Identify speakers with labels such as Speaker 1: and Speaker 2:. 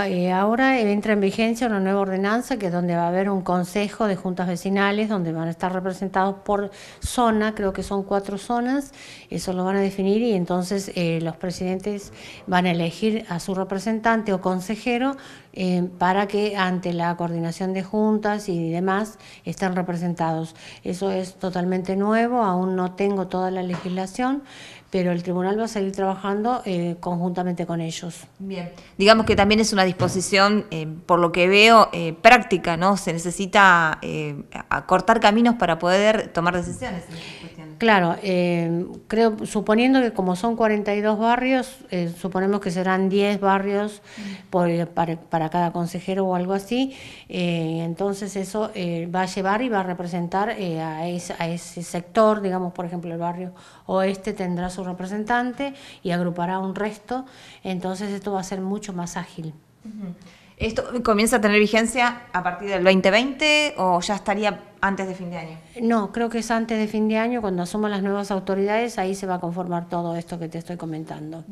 Speaker 1: Eh, ahora entra en vigencia una nueva ordenanza que es donde va a haber un consejo de juntas vecinales donde van a estar representados por zona, creo que son cuatro zonas, eso lo van a definir y entonces eh, los presidentes van a elegir a su representante o consejero eh, para que ante la coordinación de juntas y demás estén representados. Eso es totalmente nuevo, aún no tengo toda la legislación, pero el tribunal va a seguir trabajando eh, conjuntamente con ellos.
Speaker 2: Bien, digamos que también es una disposición, eh, por lo que veo, eh, práctica, ¿no? Se necesita acortar caminos para poder tomar decisiones en.
Speaker 1: Claro, creo, suponiendo que como son 42 barrios, suponemos que serán 10 barrios por, para, para, cada consejero o algo así, entonces eso va a llevar y va a representar a, ese, a ese sector, digamos, por ejemplo, el barrio oeste tendrá su representante y agrupará un resto, entonces esto va a ser mucho más ágil.
Speaker 2: ¿Esto comienza a tener vigencia a partir del 2020 o ya estaría antes de fin de año?
Speaker 1: No, creo que es antes de fin de año, cuando asuman las nuevas autoridades, ahí se va a conformar todo esto que te estoy comentando.